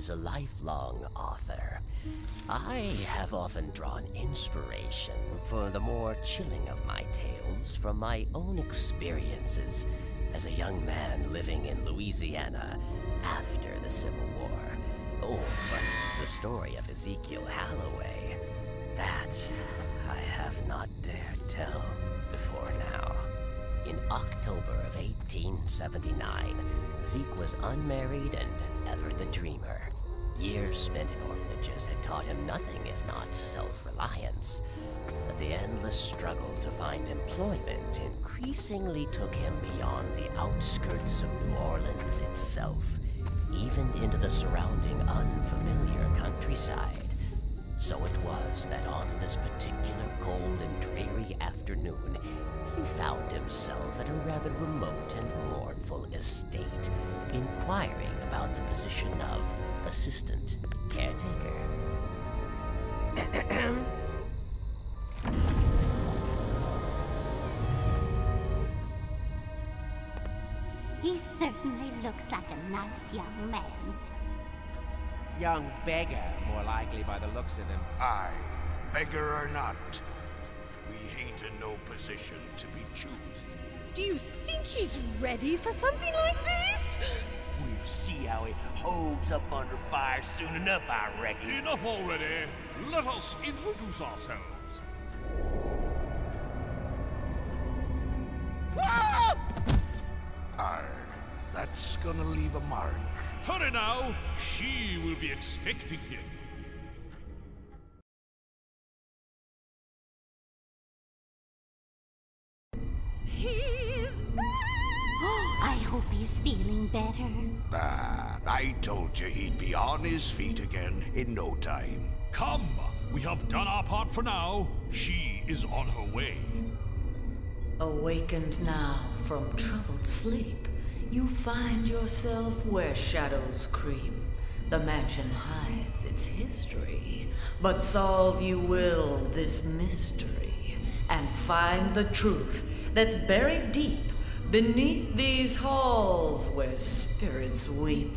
As a lifelong author, I have often drawn inspiration for the more chilling of my tales from my own experiences as a young man living in Louisiana after the Civil War. Oh, or the story of Ezekiel Holloway. That I have not dared tell before now. In October of 1879, Zeke was unmarried and ever the dreamer. Years spent in orphanages had taught him nothing if not self reliance. But the endless struggle to find employment increasingly took him beyond the outskirts of New Orleans itself, even into the surrounding unfamiliar countryside. So it was that on this particular cold and dreary afternoon, he found himself at a rather remote and mournful estate, inquiring about the position of assistant caretaker. He certainly looks like a nice young man. Young beggar, more likely by the looks of him. Aye, beggar or not, we ain't in no position to be choosing. Do you think he's ready for something like this? We'll see how he holds up under fire soon enough, I reckon. Enough already. Let us introduce ourselves. Ah! Aye, that's gonna leave a mark. Hurry now. She will be expecting him. Better. Ah, I told you he'd be on his feet again in no time. Come. We have done our part for now. She is on her way. Awakened now from troubled sleep, you find yourself where shadows creep. The mansion hides its history, but solve you will this mystery and find the truth that's buried deep beneath these halls where spirits weep.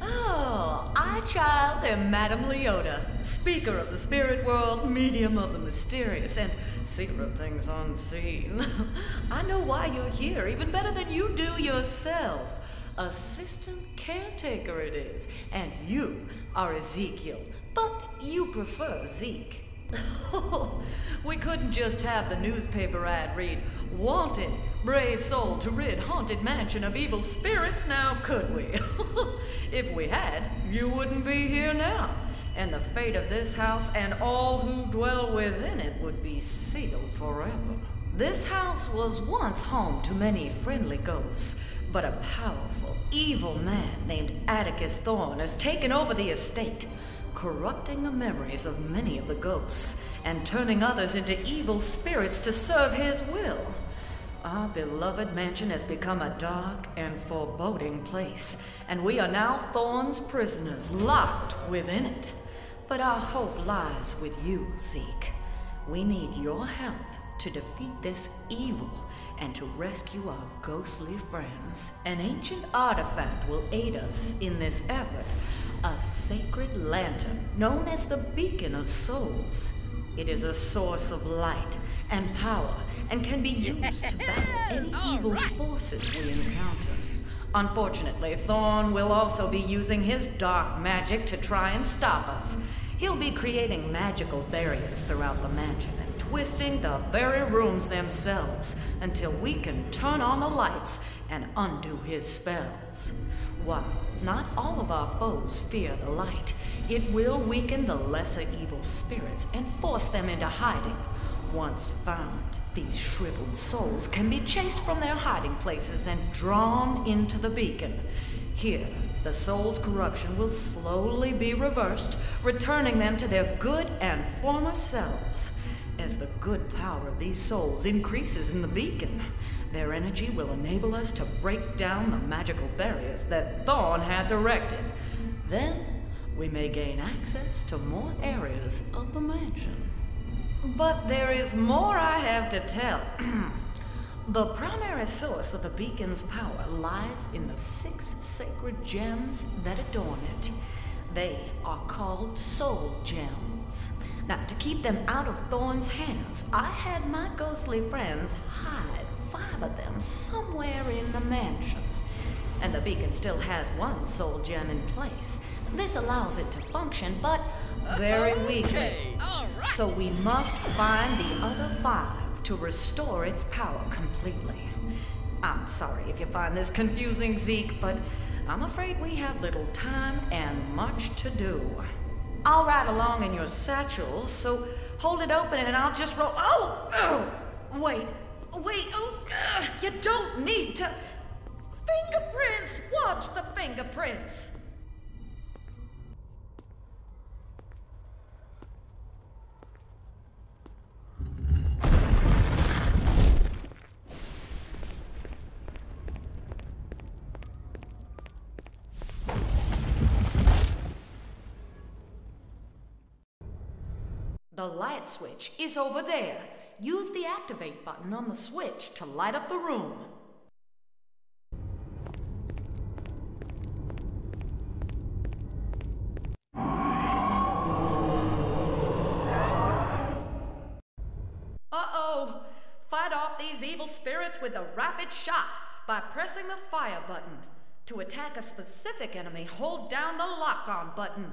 Oh, I, child, am Madame Leota, speaker of the spirit world, medium of the mysterious, and seer of things unseen. I know why you're here, even better than you do yourself. Assistant caretaker it is, and you are Ezekiel, But you prefer Zeke. we couldn't just have the newspaper ad read, Wanted, brave soul to rid haunted mansion of evil spirits, now could we? if we had, you wouldn't be here now. And the fate of this house and all who dwell within it would be sealed forever. This house was once home to many friendly ghosts, but a powerful, evil man named Atticus Thorn has taken over the estate corrupting the memories of many of the ghosts and turning others into evil spirits to serve his will. Our beloved mansion has become a dark and foreboding place, and we are now Thorn's prisoners, locked within it. But our hope lies with you, Zeke. We need your help to defeat this evil and to rescue our ghostly friends. An ancient artifact will aid us in this effort a sacred lantern known as the Beacon of Souls. It is a source of light and power and can be used to battle any evil forces we encounter. Unfortunately, Thorn will also be using his dark magic to try and stop us. He'll be creating magical barriers throughout the mansion and twisting the very rooms themselves until we can turn on the lights and undo his spells. While not all of our foes fear the light, it will weaken the lesser evil spirits and force them into hiding. Once found, these shriveled souls can be chased from their hiding places and drawn into the beacon. Here, the soul's corruption will slowly be reversed, returning them to their good and former selves. As the good power of these souls increases in the beacon, their energy will enable us to break down the magical barriers that Thorn has erected. Then, we may gain access to more areas of the mansion. But there is more I have to tell. the primary source of the beacon's power lies in the six sacred gems that adorn it. They are called soul gems. Now, to keep them out of Thorn's hands, I had my ghostly friends hide them somewhere in the mansion. And the beacon still has one soul gem in place. This allows it to function, but very weakly. So we must find the other five to restore its power completely. I'm sorry if you find this confusing, Zeke, but I'm afraid we have little time and much to do. I'll ride along in your satchels, so hold it open and I'll just roll. Oh! oh wait, wait, oh, you don't need to. Fingerprints! Watch the fingerprints! The light switch is over there. Use the activate button on the switch to light up the room. Uh-oh! Fight off these evil spirits with a rapid shot by pressing the fire button. To attack a specific enemy, hold down the lock-on button.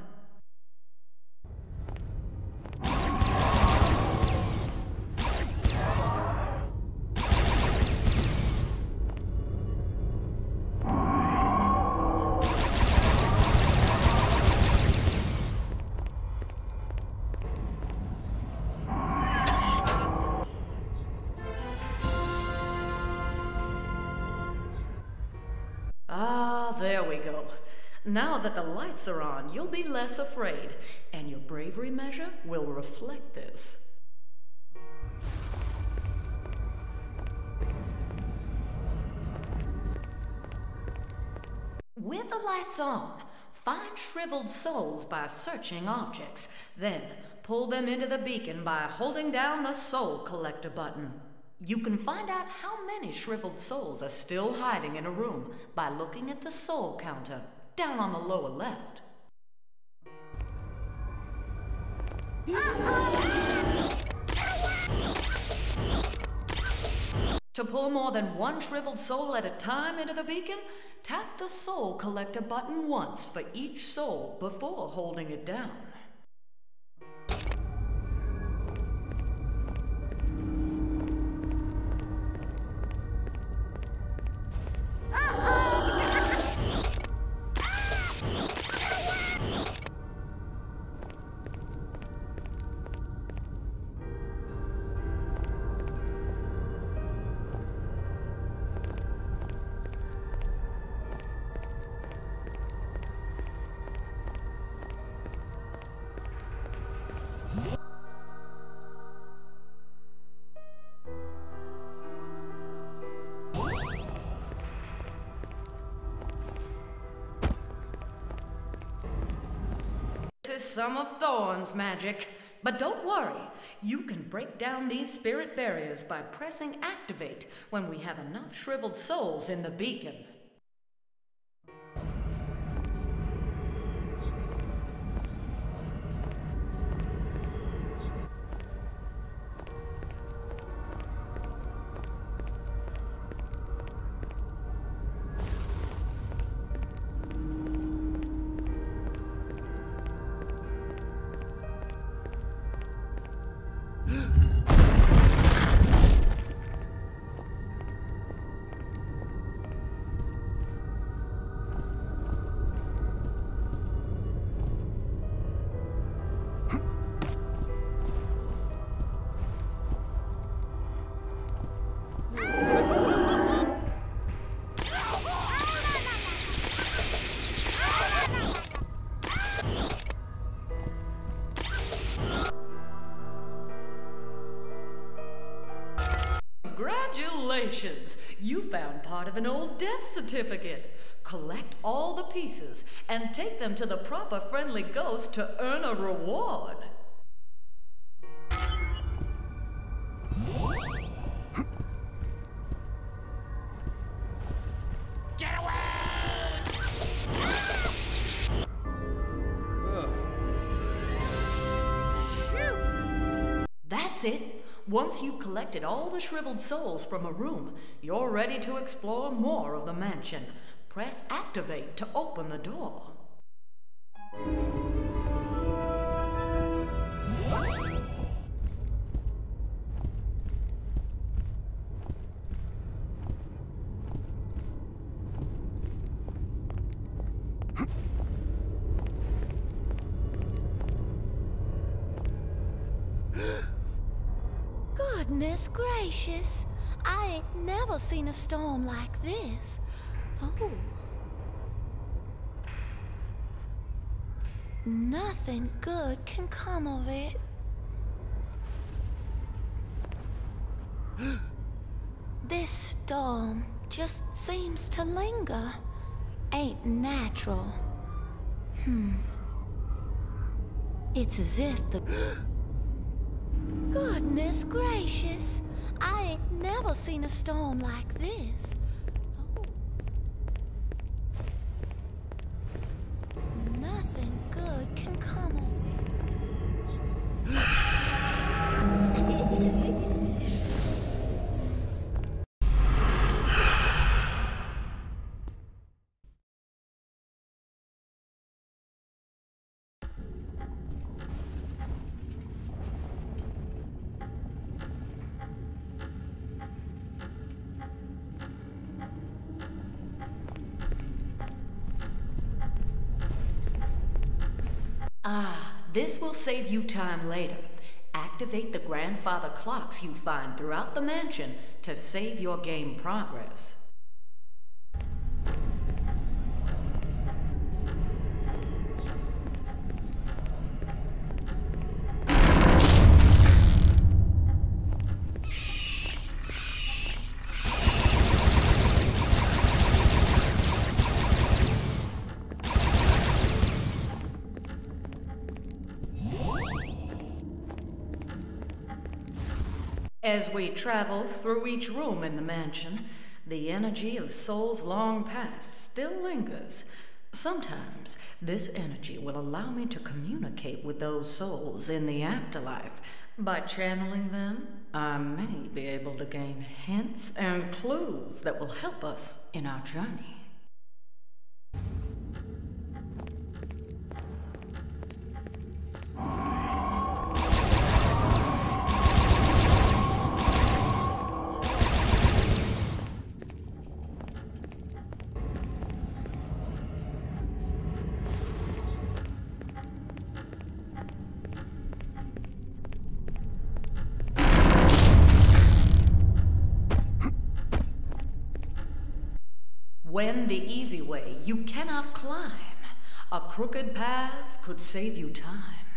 Now that the lights are on, you'll be less afraid, and your bravery measure will reflect this. With the lights on, find shriveled souls by searching objects. Then pull them into the beacon by holding down the soul collector button. You can find out how many shriveled souls are still hiding in a room by looking at the soul counter down on the lower left. To pull more than one shriveled soul at a time into the beacon, tap the soul collector button once for each soul before holding it down. Some of Thorn's magic. But don't worry, you can break down these spirit barriers by pressing activate when we have enough shriveled souls in the beacon. Congratulations! You found part of an old death certificate. Collect all the pieces and take them to the proper friendly ghost to earn a reward. Get away! That's it. Once you've collected all the shriveled souls from a room, you're ready to explore more of the mansion. Press activate to open the door. Goodness gracious! I ain't never seen a storm like this. Oh. Nothing good can come of it. this storm just seems to linger. Ain't natural. Hmm. It's as if the. Goodness gracious! I ain't never seen a storm like this. This will save you time later. Activate the grandfather clocks you find throughout the mansion to save your game progress. As we travel through each room in the mansion, the energy of souls long past still lingers. Sometimes this energy will allow me to communicate with those souls in the afterlife. By channeling them, I may be able to gain hints and clues that will help us in our journey. When the easy way you cannot climb, a crooked path could save you time.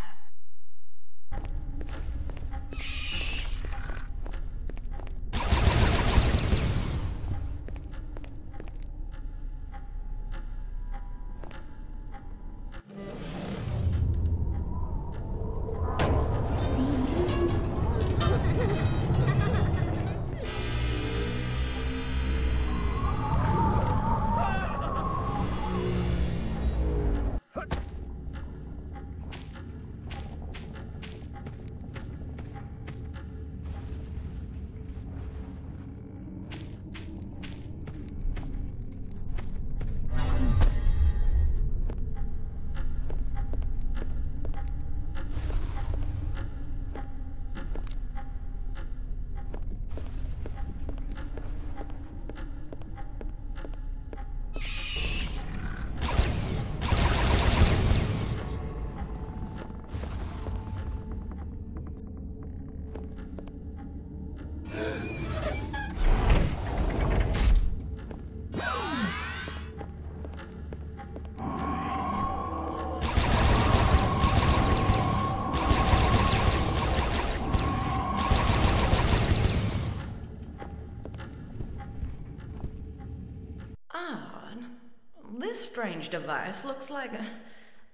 Strange device looks like a,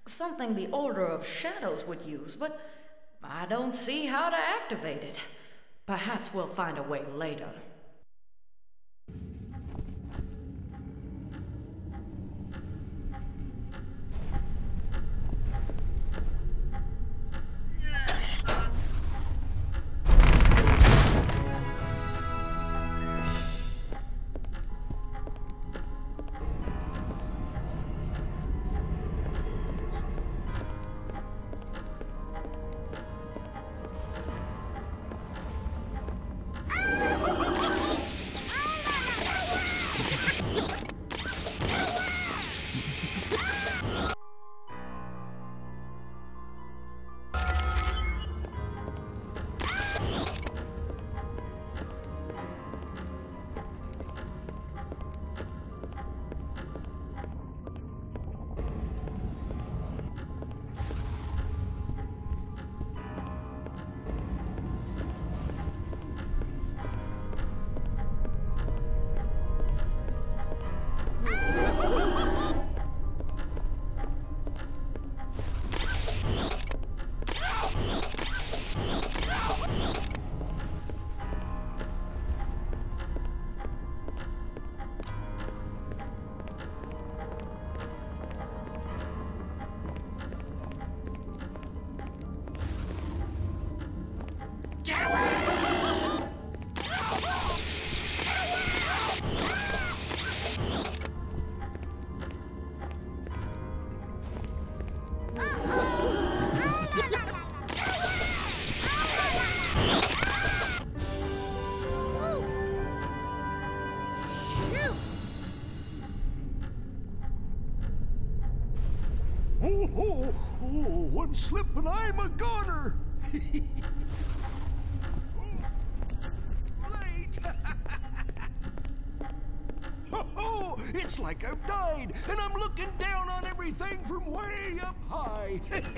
something the Order of Shadows would use, but I don't see how to activate it. Perhaps we'll find a way later. Hey, hey.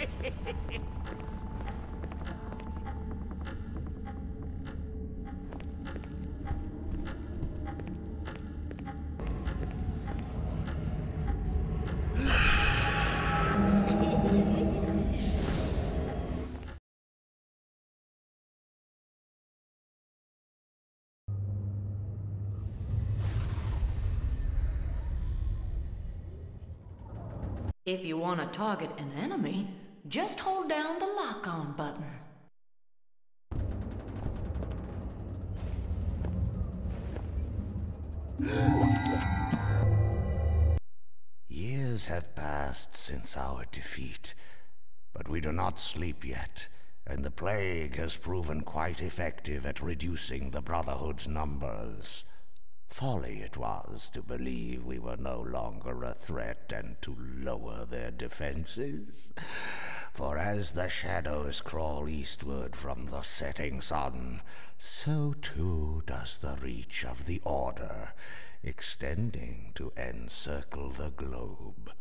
If you want to target an enemy, just hold down the lock on button. Years have passed since our defeat, but we do not sleep yet, and the plague has proven quite effective at reducing the Brotherhood's numbers. Folly it was to believe we were no longer a threat and to lower their defenses. For as the shadows crawl eastward from the setting sun, so too does the reach of the Order, extending to encircle the globe.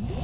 Yeah.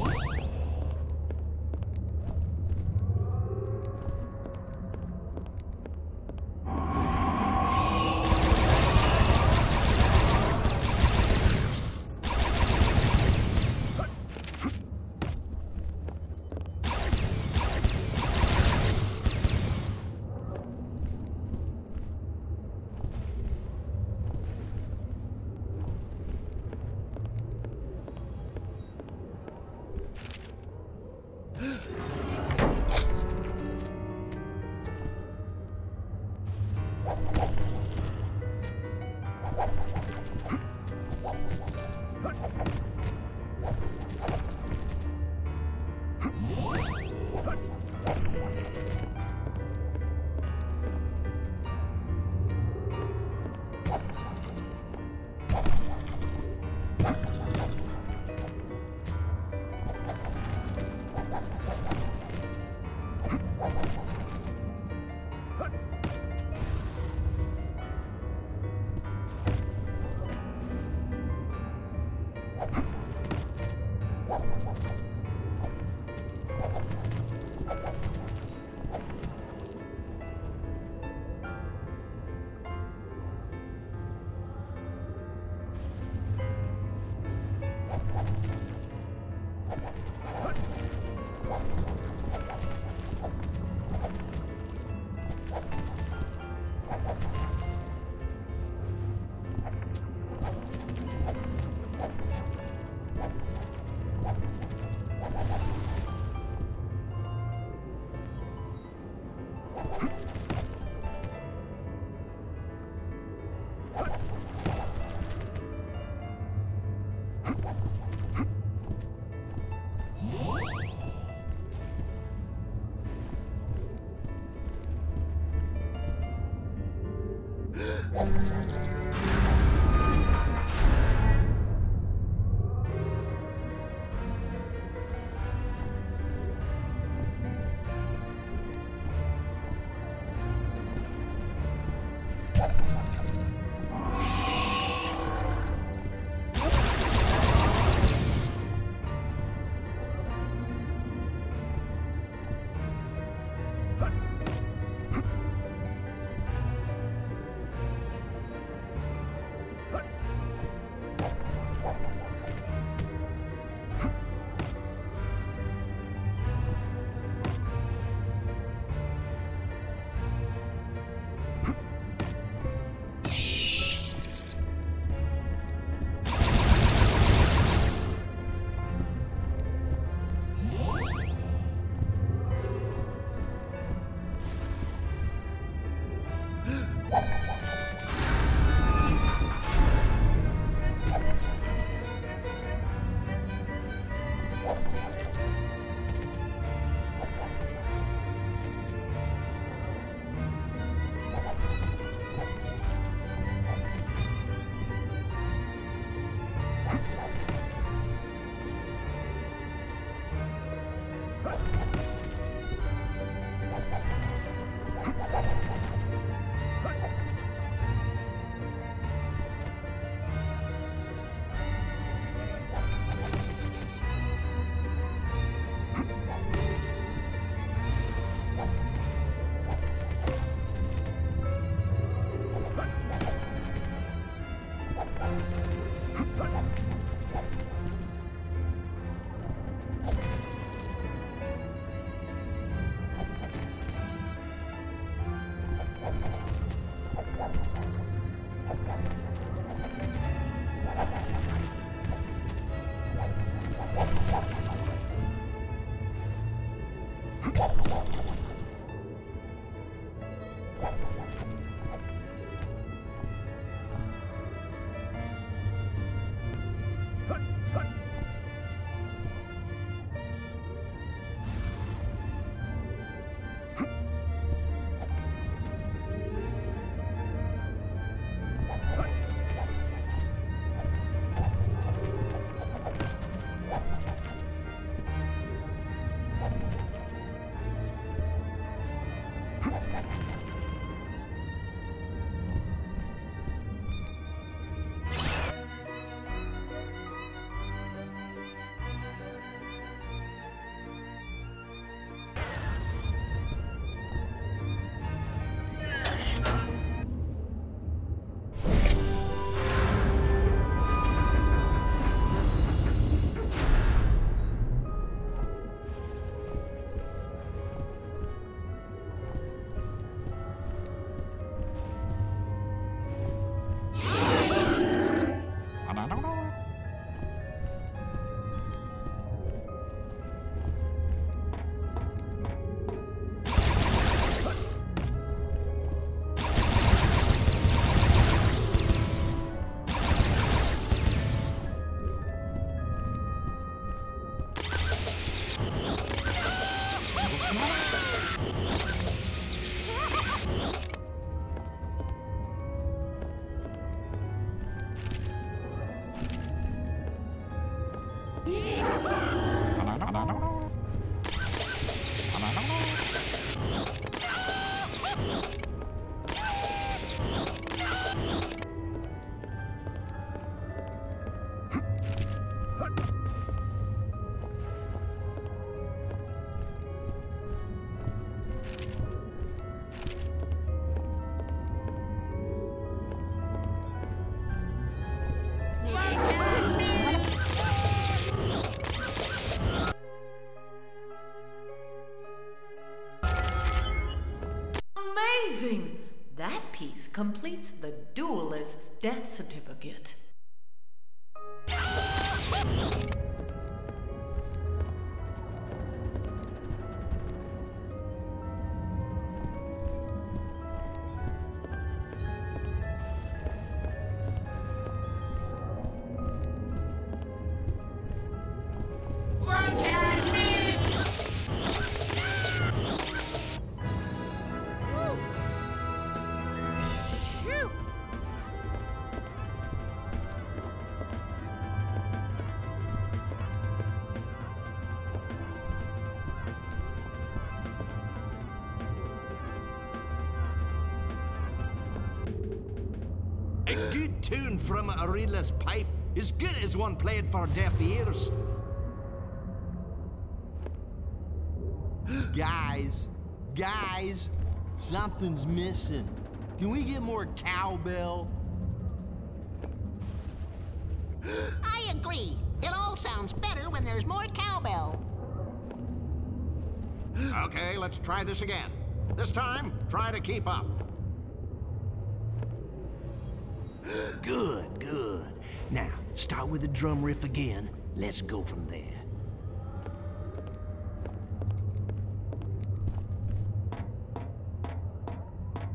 That piece completes the duelist's death certificate. From a reedless pipe is good as one played for deaf ears. guys, guys, something's missing. Can we get more cowbell? I agree. It all sounds better when there's more cowbell. Okay, let's try this again. This time, try to keep up. Good, good. Now, start with the drum riff again. Let's go from there.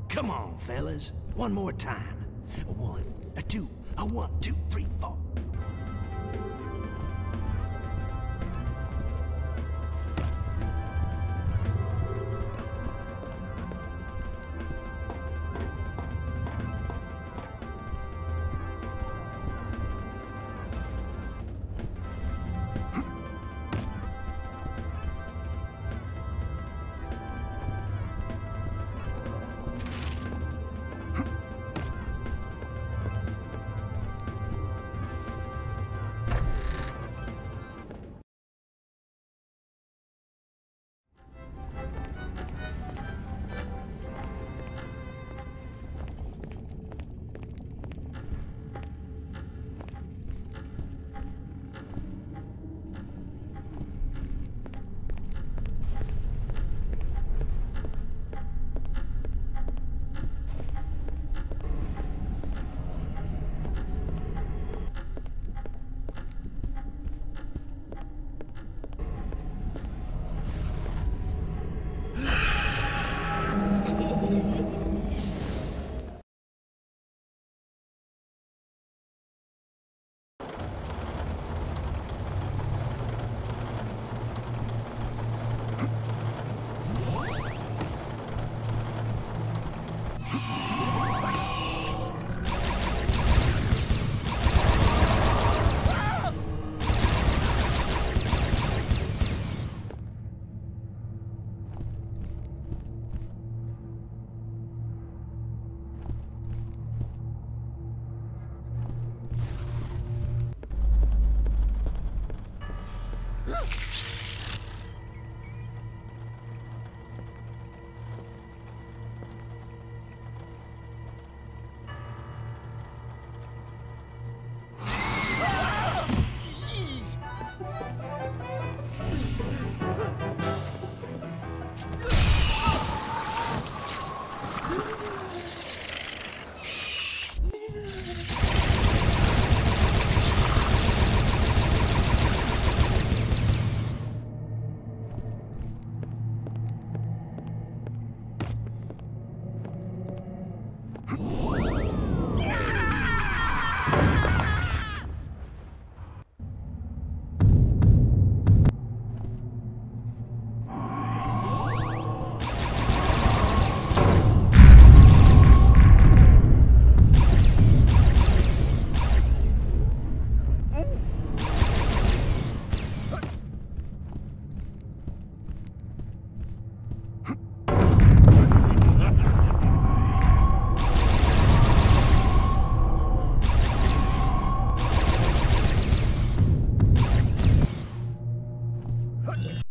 Come on, fellas. One more time. A one, a two, a one, two, three, four. Huh? you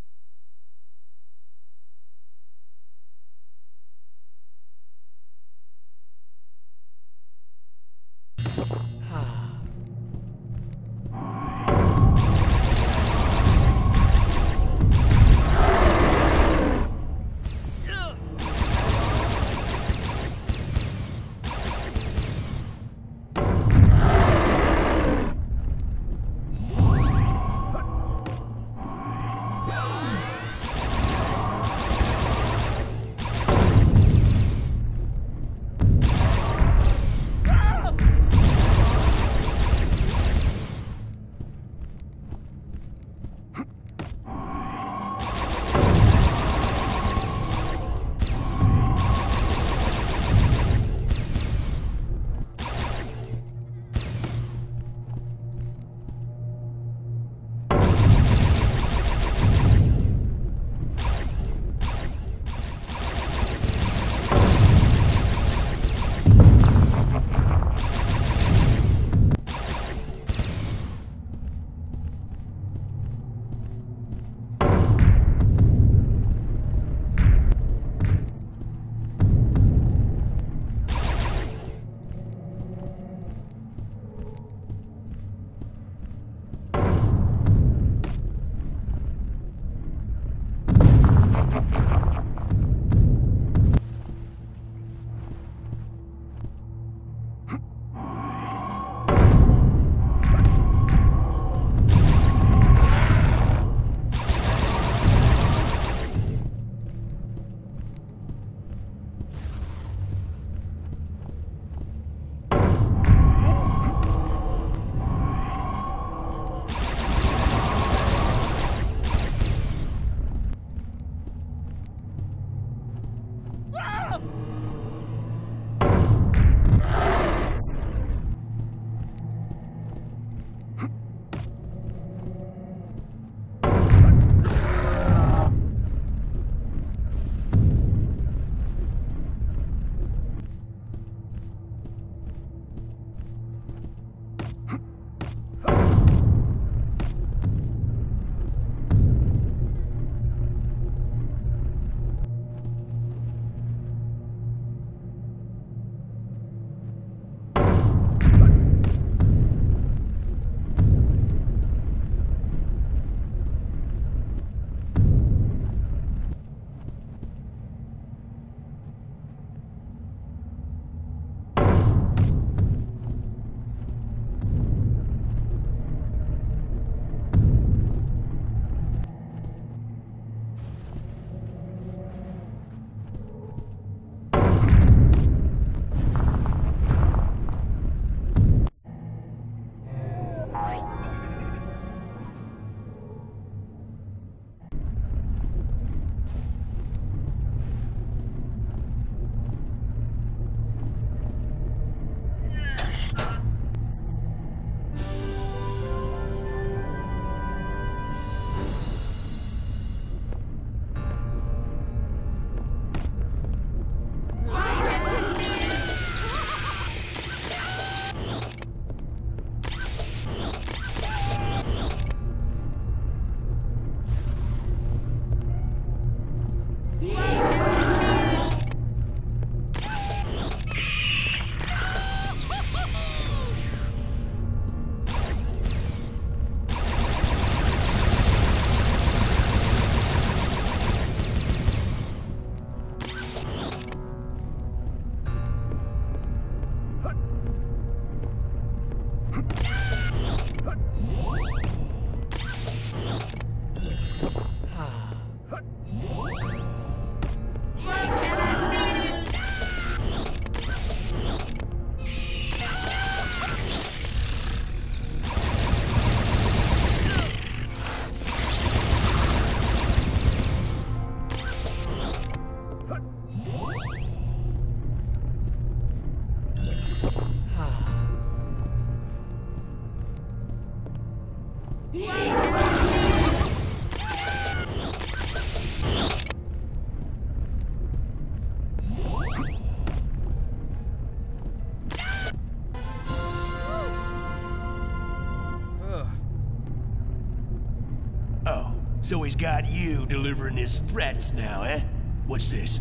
So he's got you delivering his threats now, eh? What's this?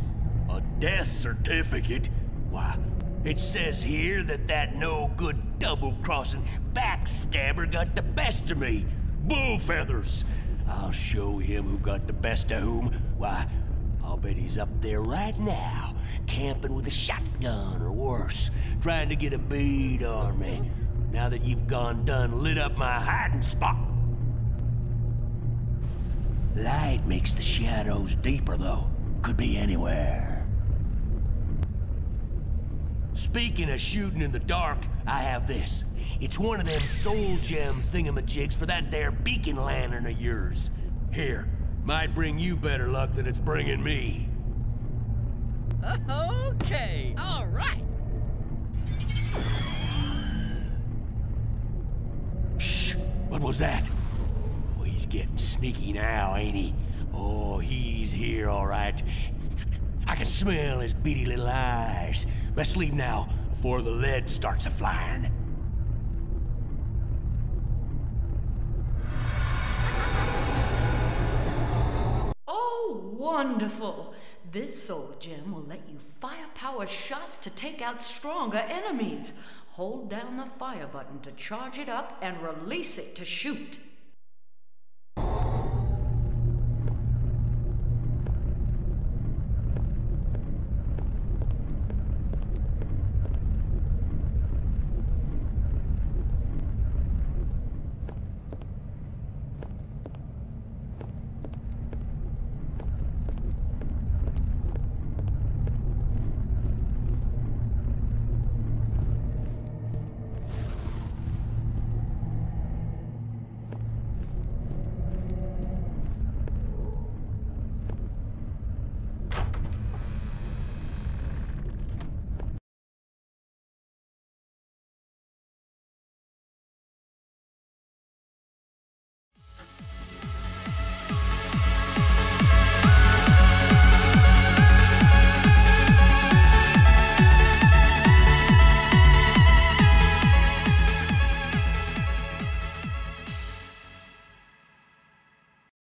A death certificate? Why, it says here that that no-good double-crossing backstabber got the best of me. Bull feathers! I'll show him who got the best of whom. Why, I'll bet he's up there right now, camping with a shotgun or worse, trying to get a bead on me. Now that you've gone done lit up my hiding spot. Light makes the shadows deeper, though. Could be anywhere. Speaking of shooting in the dark, I have this. It's one of them soul gem thingamajigs for that there beacon lantern of yours. Here, might bring you better luck than it's bringing me. Okay, all right. Shh! What was that? He's getting sneaky now, ain't he? Oh, he's here, all right. I can smell his beady little eyes. Best leave now, before the lead starts a-flying. Oh, wonderful! This soul gem will let you firepower shots to take out stronger enemies. Hold down the fire button to charge it up and release it to shoot.